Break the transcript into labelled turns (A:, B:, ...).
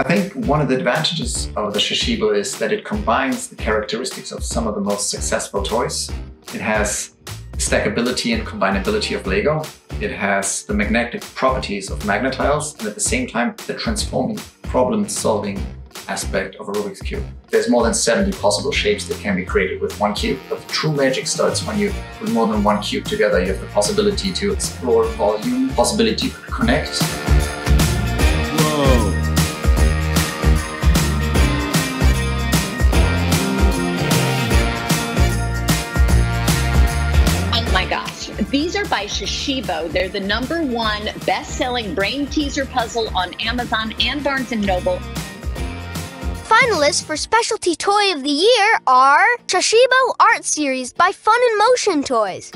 A: I think one of the advantages of the Shashibo is that it combines the characteristics of some of the most successful toys. It has stackability and combinability of Lego. It has the magnetic properties of Magna-Tiles and at the same time the transforming problem solving aspect of a Rubik's Cube. There's more than 70 possible shapes that can be created with one cube, but the true magic starts when you put more than one cube together. You have the possibility to explore volume, possibility to connect.
B: My gosh. These are by Shashibo. They're the number one best-selling brain teaser puzzle on Amazon and Barnes & Noble.
C: Finalists for Specialty Toy of the Year are Shashibo Art Series by Fun in Motion Toys,